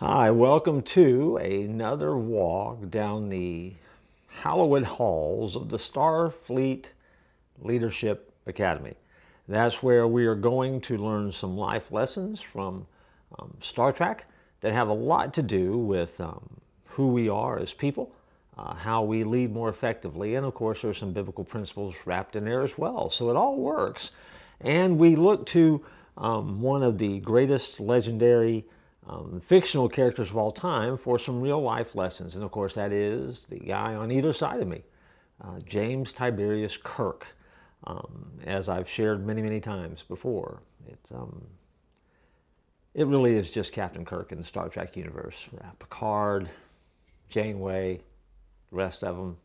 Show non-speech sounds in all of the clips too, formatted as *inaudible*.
Hi, welcome to another walk down the hallowed halls of the Starfleet Leadership Academy. That's where we are going to learn some life lessons from um, Star Trek that have a lot to do with um, who we are as people, uh, how we lead more effectively, and of course, there's some biblical principles wrapped in there as well. So it all works. And we look to um, one of the greatest legendary um, fictional characters of all time for some real life lessons. And of course, that is the guy on either side of me, uh, James Tiberius Kirk. Um, as I've shared many, many times before, it's, um, it really is just Captain Kirk in the Star Trek universe. Uh, Picard, Janeway, the rest of them,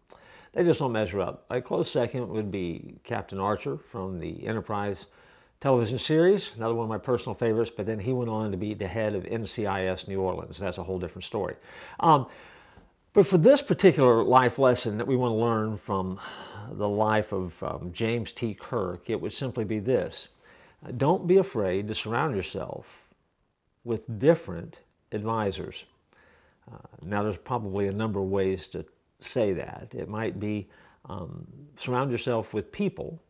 they just don't measure up. A close second would be Captain Archer from the Enterprise television series, another one of my personal favorites, but then he went on to be the head of NCIS New Orleans. That's a whole different story. Um, but for this particular life lesson that we want to learn from the life of um, James T. Kirk, it would simply be this. Don't be afraid to surround yourself with different advisors. Uh, now, there's probably a number of ways to say that. It might be um, surround yourself with people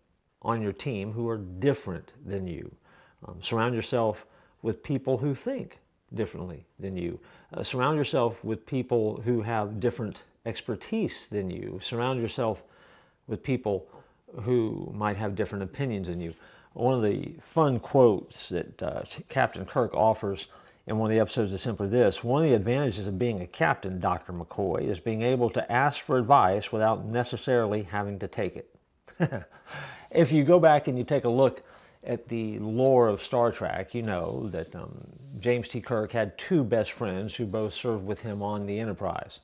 on your team who are different than you. Um, surround yourself with people who think differently than you. Uh, surround yourself with people who have different expertise than you. Surround yourself with people who might have different opinions than you. One of the fun quotes that uh, Captain Kirk offers in one of the episodes is simply this One of the advantages of being a captain, Dr. McCoy, is being able to ask for advice without necessarily having to take it. *laughs* if you go back and you take a look at the lore of Star Trek, you know that um, James T. Kirk had two best friends who both served with him on the Enterprise.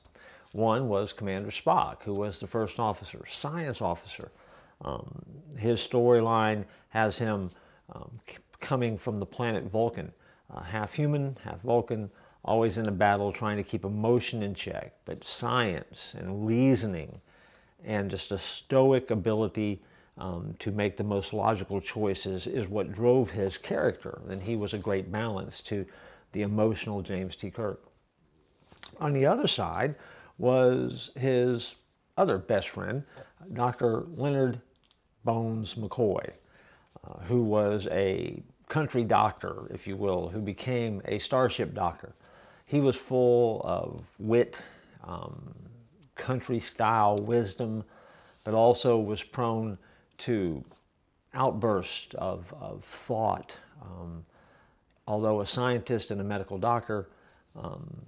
One was Commander Spock, who was the first officer, science officer. Um, his storyline has him um, coming from the planet Vulcan, uh, half human, half Vulcan, always in a battle trying to keep emotion in check, but science and reasoning and just a stoic ability um, to make the most logical choices is what drove his character. And he was a great balance to the emotional James T. Kirk. On the other side was his other best friend, Dr. Leonard Bones McCoy, uh, who was a country doctor, if you will, who became a starship doctor. He was full of wit, um, country style wisdom, but also was prone to outbursts of, of thought. Um, although a scientist and a medical doctor, um,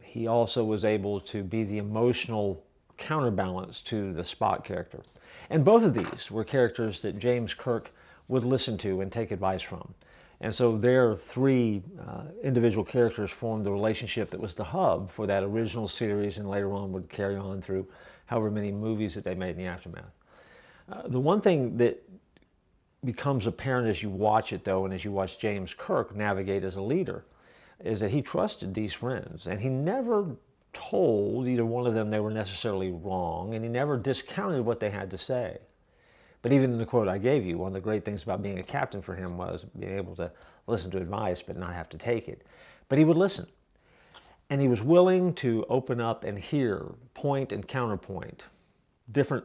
he also was able to be the emotional counterbalance to the Spock character. And both of these were characters that James Kirk would listen to and take advice from. And so their three uh, individual characters formed the relationship that was the hub for that original series and later on would carry on through however many movies that they made in the aftermath. Uh, the one thing that becomes apparent as you watch it, though, and as you watch James Kirk navigate as a leader, is that he trusted these friends and he never told either one of them they were necessarily wrong and he never discounted what they had to say. But even in the quote I gave you, one of the great things about being a captain for him was being able to listen to advice but not have to take it. But he would listen. And he was willing to open up and hear point and counterpoint, different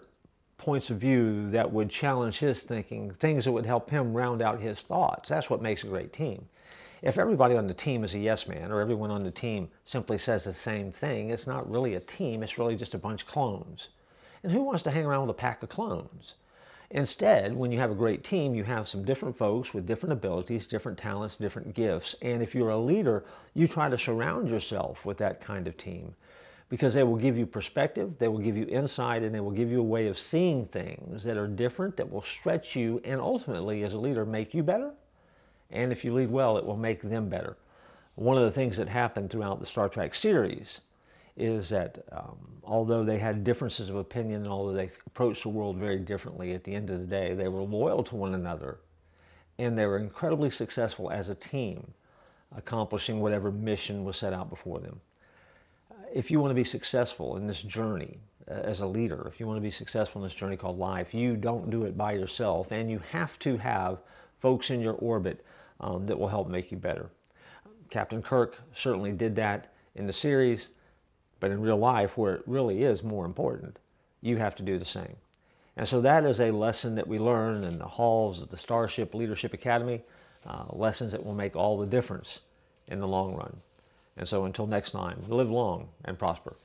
points of view that would challenge his thinking, things that would help him round out his thoughts. That's what makes a great team. If everybody on the team is a yes man or everyone on the team simply says the same thing, it's not really a team, it's really just a bunch of clones. And who wants to hang around with a pack of clones? Instead, when you have a great team, you have some different folks with different abilities, different talents, different gifts. And if you're a leader, you try to surround yourself with that kind of team because they will give you perspective, they will give you insight, and they will give you a way of seeing things that are different, that will stretch you, and ultimately, as a leader, make you better. And if you lead well, it will make them better. One of the things that happened throughout the Star Trek series is that um, although they had differences of opinion and although they approached the world very differently, at the end of the day, they were loyal to one another and they were incredibly successful as a team, accomplishing whatever mission was set out before them if you want to be successful in this journey uh, as a leader, if you want to be successful in this journey called life, you don't do it by yourself, and you have to have folks in your orbit um, that will help make you better. Captain Kirk certainly did that in the series, but in real life, where it really is more important, you have to do the same. And so that is a lesson that we learn in the halls of the Starship Leadership Academy, uh, lessons that will make all the difference in the long run. And so until next time, live long and prosper.